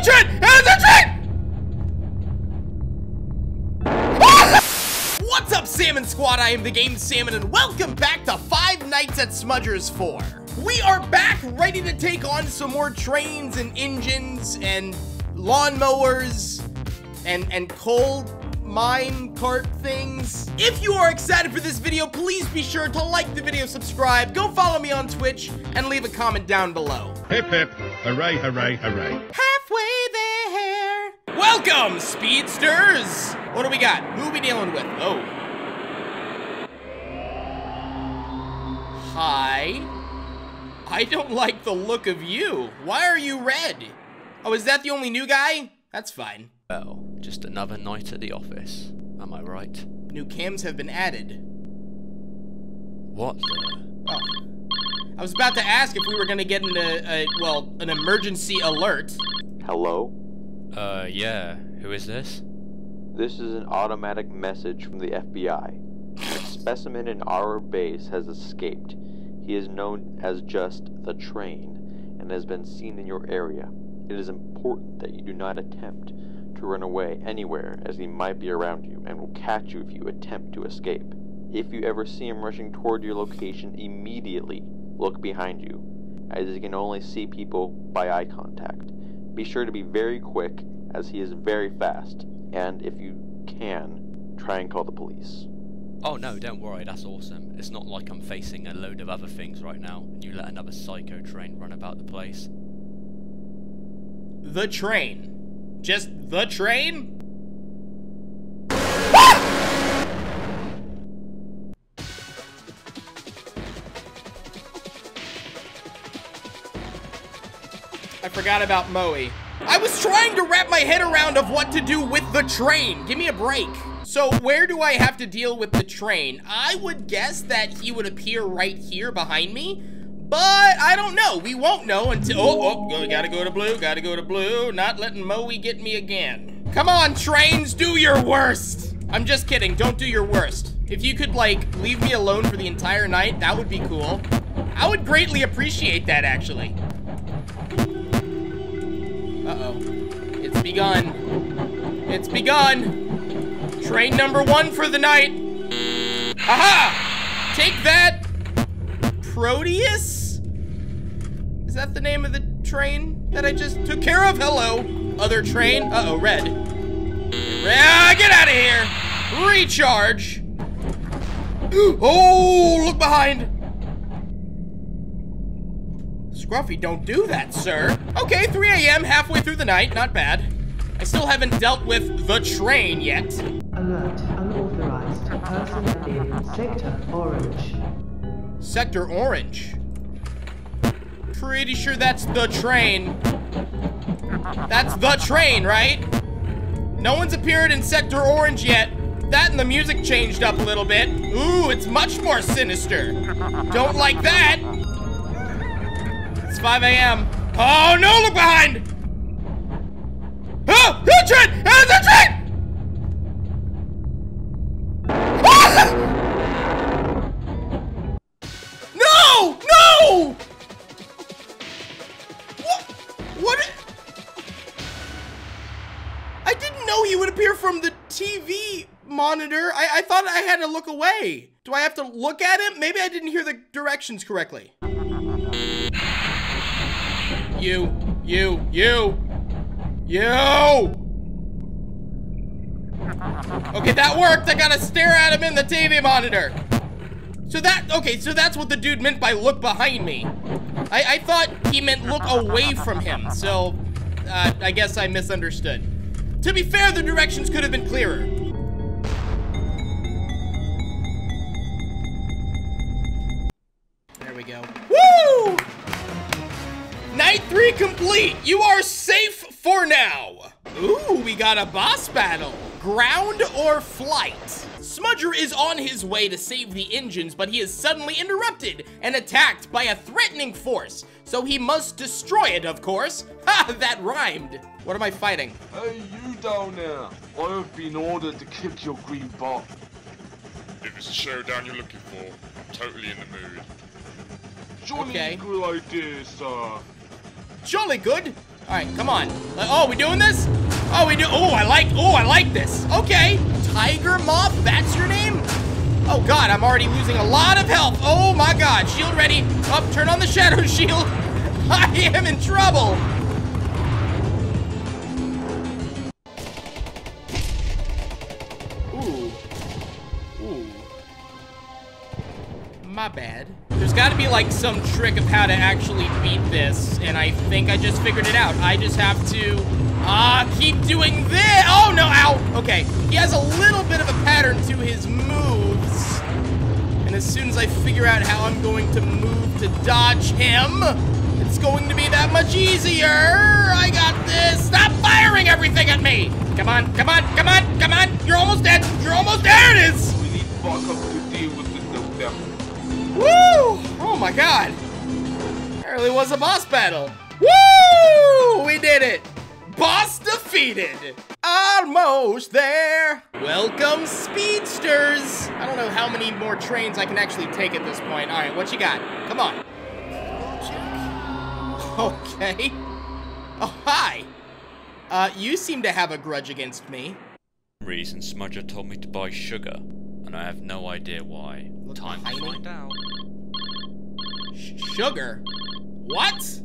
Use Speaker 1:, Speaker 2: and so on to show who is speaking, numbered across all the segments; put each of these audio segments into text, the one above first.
Speaker 1: The train! Ah, the train! What's up, Salmon Squad? I am the Game Salmon, and welcome back to Five Nights at Smudger's 4. We are back, ready to take on some more trains and engines and lawnmowers and and coal mine cart things. If you are excited for this video, please be sure to like the video, subscribe, go follow me on Twitch, and leave a comment down below.
Speaker 2: Hip hip, hooray, hooray, hooray.
Speaker 1: Halfway there. Welcome, speedsters. What do we got? Who are we dealing with? Oh. Hi. I don't like the look of you. Why are you red? Oh, is that the only new guy? That's fine.
Speaker 3: Well, just another night at the office. Am I right?
Speaker 1: New cams have been added.
Speaker 3: What the?
Speaker 1: Oh. I was about to ask if we were gonna get into, a, well, an emergency alert.
Speaker 4: Hello?
Speaker 3: Uh, yeah. Who is this?
Speaker 4: This is an automatic message from the FBI. A specimen in our base has escaped. He is known as just the train and has been seen in your area. It is important that you do not attempt to run away anywhere as he might be around you and will catch you if you attempt to escape. If you ever see him rushing toward your location, immediately look behind you, as he can only see people by eye contact. Be sure to be very quick, as he is very fast, and if you can, try and call the police.
Speaker 3: Oh no, don't worry, that's awesome. It's not like I'm facing a load of other things right now, and you let another psycho train run about the place.
Speaker 1: The train. Just the train? Forgot about Moe. I was trying to wrap my head around of what to do with the train. Give me a break. So where do I have to deal with the train? I would guess that he would appear right here behind me, but I don't know. We won't know until, oh, oh, gotta go to blue, gotta go to blue. Not letting Moe get me again. Come on, trains, do your worst. I'm just kidding, don't do your worst. If you could, like, leave me alone for the entire night, that would be cool. I would greatly appreciate that, actually. Uh-oh. It's begun. It's begun. Train number one for the night. Aha! Take that, Proteus? Is that the name of the train that I just took care of? Hello, other train. Uh-oh, red. Get out of here. Recharge. Oh, look behind. Scruffy, don't do that, sir. Okay, 3 a.m., halfway through the night, not bad. I still haven't dealt with the train yet.
Speaker 5: Alert, unauthorized. Person in Sector Orange.
Speaker 1: Sector Orange. Pretty sure that's the train. That's the train, right? No one's appeared in Sector Orange yet. That and the music changed up a little bit. Ooh, it's much more sinister. Don't like that. It's 5 a.m. Oh, no, look behind! Oh, the train! Oh, the train! No! No! What? What? I didn't know he would appear from the TV monitor. I, I thought I had to look away. Do I have to look at him? Maybe I didn't hear the directions correctly. You, you, you, you! Okay, that worked. I gotta stare at him in the TV monitor. So that, okay, so that's what the dude meant by look behind me. I, I thought he meant look away from him, so uh, I guess I misunderstood. To be fair, the directions could have been clearer. Complete. You are safe for now. Ooh, we got a boss battle. Ground or flight? Smudger is on his way to save the engines, but he is suddenly interrupted and attacked by a threatening force. So he must destroy it, of course. Ha, that rhymed. What am I fighting?
Speaker 6: Hey, you down there. I have been ordered to kick your green bot.
Speaker 7: If it's a showdown you're looking for, I'm totally in the mood.
Speaker 6: Jolly
Speaker 1: Okay.
Speaker 6: good idea, sir.
Speaker 1: Jolly good. All right, come on. Uh, oh, we doing this? Oh, we do. Oh, I like. Oh, I like this. Okay, Tiger Moth. That's your name. Oh God, I'm already losing a lot of health. Oh my God, shield ready. Up, oh, turn on the shadow shield. I am in trouble. Ooh. Ooh. My bad. There's got to be like some trick of how to actually beat this, and I think I just figured it out. I just have to uh, keep doing this. Oh no, ow. Okay, he has a little bit of a pattern to his moves, and as soon as I figure out how I'm going to move to dodge him, it's going to be that much easier. I got this. Stop firing everything at me. Come on, come on, come on, come on. You're almost dead. You're almost there. It is.
Speaker 6: We need backup
Speaker 1: Woo! Oh my god. That really was a boss battle. Woo! We did it. Boss defeated. Almost there. Welcome, speedsters. I don't know how many more trains I can actually take at this point. All right, what you got? Come on. Okay. Oh, hi. Uh, you seem to have a grudge against me.
Speaker 3: Reason Smudger told me to buy sugar, and I have no idea why.
Speaker 1: Look
Speaker 3: Time to
Speaker 1: behind me.
Speaker 3: find out.
Speaker 1: Sh sugar? What?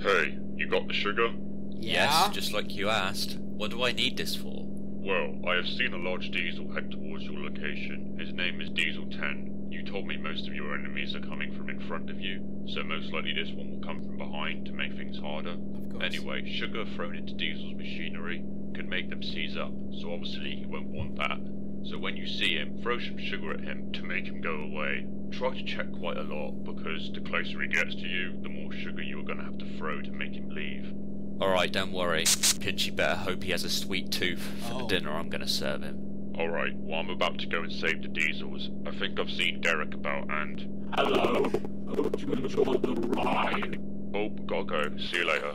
Speaker 7: Hey, you got the sugar?
Speaker 1: Yeah.
Speaker 3: Yes, just like you asked. What do I need this for?
Speaker 7: Well, I have seen a large diesel head towards your location. His name is Diesel 10. You told me most of your enemies are coming from in front of you, so most likely this one will come from behind to make things harder.
Speaker 1: Of course.
Speaker 7: Anyway, sugar thrown into Diesel's machinery could make them seize up, so obviously he won't want that. So when you see him, throw some sugar at him to make him go away. Try to check quite a lot, because the closer he gets to you, the more sugar you are going to have to throw to make him leave.
Speaker 3: Alright, don't worry. Pinchy better hope he has a sweet tooth for
Speaker 1: Oh.
Speaker 3: the dinner I'm gonna serve him.
Speaker 7: Alright, well I'm about to go and save the diesels. I think I've seen Derek about and...
Speaker 6: Hello. Hope you enjoyed the ride.
Speaker 7: Oh, gotta go. See you later.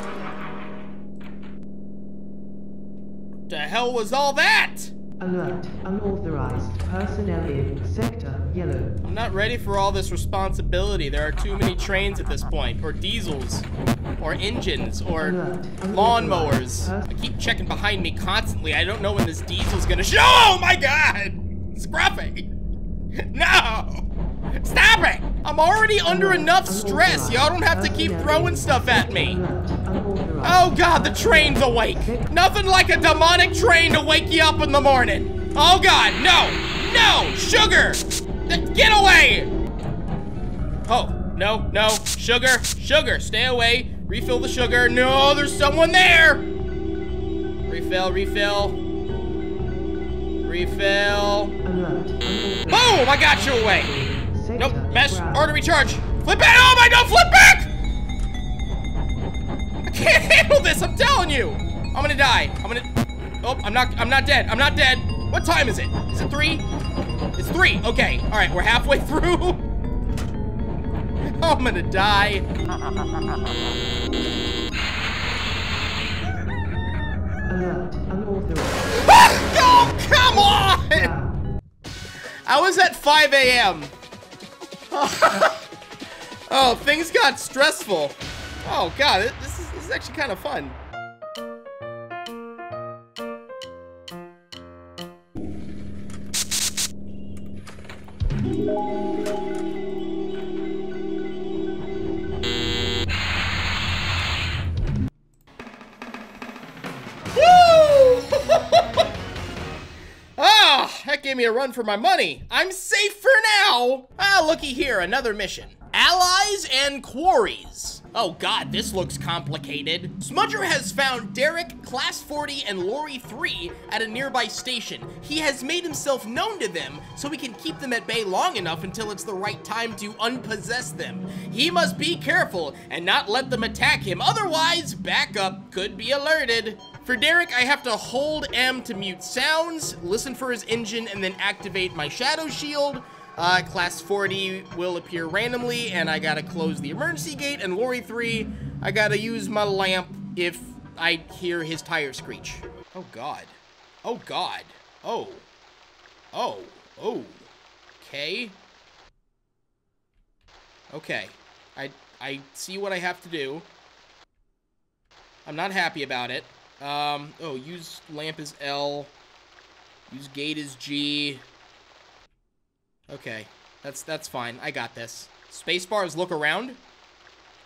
Speaker 1: The hell was all that?
Speaker 5: Alert. Unauthorized personnel in Sector Yellow.
Speaker 1: I'm not ready for all this responsibility. There are too many trains at this point, or diesels, or engines, or
Speaker 5: Alert.
Speaker 1: lawnmowers. I keep checking behind me constantly. I don't know when this diesel's gonna show. Oh my god! Scruffy! No! Stop it! I'm already under enough stress. Y'all don't have to keep throwing stuff at me. Oh god, the train's awake. Nothing like a demonic train to wake you up in the morning. Oh god, no! No! Sugar! Get away! Oh, no, no. Sugar, sugar, stay away. Refill the sugar. No, there's someone there! Refill, refill. Refill. Boom! I got you away. Nope, mesh,
Speaker 5: Brown.
Speaker 1: order recharge. Flip back! Oh my god, flip back! I can't handle this, I'm telling you! I'm gonna die. I'm gonna. Oh, I'm not I'm not dead. I'm not dead. What time is it? Is it three? It's three. Okay. Alright, we're halfway through. I'm gonna die.
Speaker 5: Alert. Unauthorized
Speaker 1: oh, ah, come on! I was at 5 a.m. oh, things got stressful. Oh god, this is, this is actually kind of fun. Gave me a run for my money. I'm safe for now. Ah, looky here, another mission. Allies and quarries. Oh god, this looks complicated. Smudger has found Derek, Class 40, and Lorry 3 at a nearby station. He has made himself known to them so he can keep them at bay long enough until it's the right time to unpossess them. He must be careful and not let them attack him, otherwise backup could be alerted. For Derek, I have to hold M to mute sounds, listen for his engine, and then activate my shadow shield. Uh, class 40 will appear randomly, and I gotta close the emergency gate. And Lorry 3, I gotta use my lamp if I hear his tire screech. Oh god. Oh god. Oh. Oh. Oh. Okay. Okay. I, I see what I have to do. I'm not happy about it. Um, oh, use lamp as L. Use gate as G. Okay, that's that's fine. I got this. Spacebar is look around.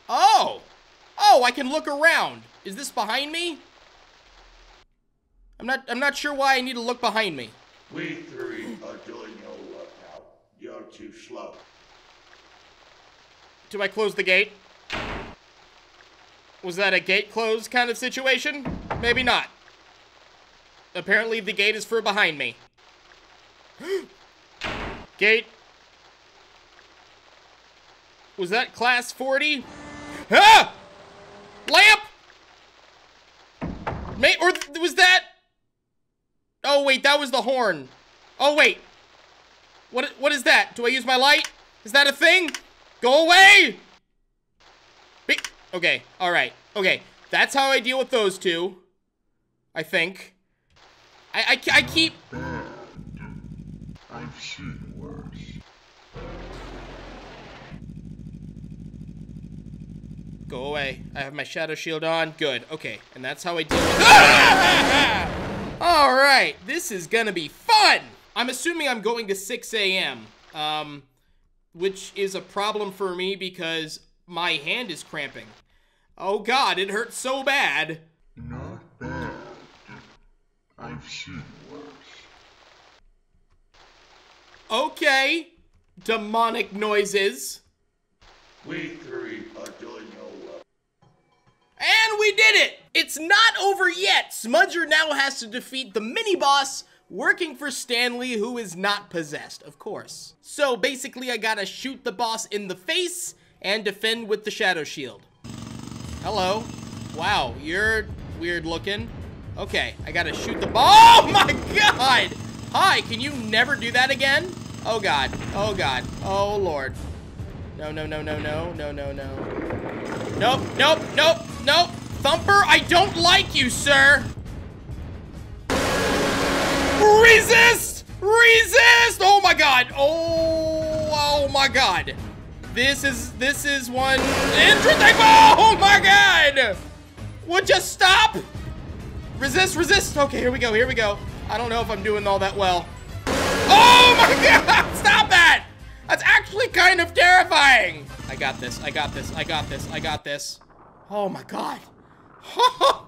Speaker 1: Oh! Oh, I can look around. Is this behind me? I'm not I'm not sure why I need to look behind me.
Speaker 8: We three are doing your work now. You're too slow.
Speaker 1: Do I close the gate? Was that a gate close kind of situation? Maybe not. Apparently the gate is for behind me. gate. Was that class 40? Ah! Lamp! May or th- was that? Oh wait, that was the horn. Oh wait. What what is that? Do I use my light? Is that a thing? Go away! Be okay, alright. Okay, that's how I deal with those two. I think. I, I, I keep...
Speaker 8: Bad. I've seen worse.
Speaker 1: Go away. I have my shadow shield on. Good. Okay, and that's how I deal with... Alright, this is gonna be fun! I'm assuming I'm going to 6 a.m. Um, which is a problem for me because my hand is cramping. Oh god, it hurts so bad.
Speaker 8: Not bad. I've seen worse.
Speaker 1: Okay. Demonic noises.
Speaker 8: We three are doing your work.
Speaker 1: And we did it! It's not over yet! Smudger now has to defeat the mini-boss working for Stanley, who is not possessed, of course. So basically, I gotta shoot the boss in the face and defend with the Shadow Shield. Hello. Wow, you're weird looking. Okay, I gotta shoot the ball. Oh my god! Hi, can you never do that again? Oh god, oh god, oh lord. No, no, no, no, no, no, no, no. Nope, nope, nope, nope. Thumper, I don't like you, sir. Resist! Resist! Oh my god. Oh, oh my god. This is, this is one interesting. Oh my god! Would you stop? Resist, resist. Okay, here we go, here we go. I don't know if I'm doing all that well. Oh my god! Stop that! That's actually kind of terrifying. I got this, I got this, I got this, I got this. Oh my god.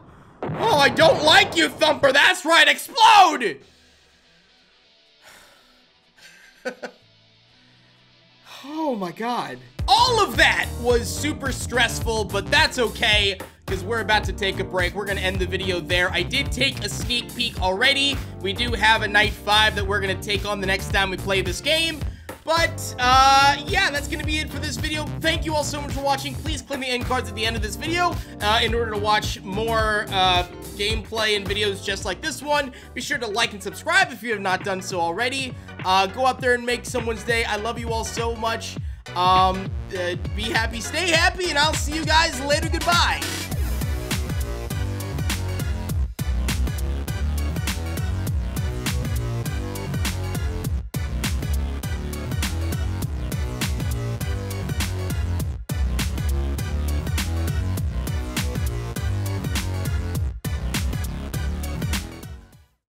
Speaker 1: Oh, I don't like you, Thumper. That's right, explode! oh my god. All of that was super stressful, but that's okay because we're about to take a break. We're going to end the video there. I did take a sneak peek already. We do have a night five that we're going to take on the next time we play this game. But, uh, yeah, that's gonna be it for this video. Thank you all so much for watching. Please click the end cards at the end of this video uh, in order to watch more, uh, gameplay and videos just like this one. Be sure to like and subscribe if you have not done so already. Uh, go out there and make someone's day. I love you all so much. Um, uh, be happy, stay happy, and I'll see you guys later. Goodbye.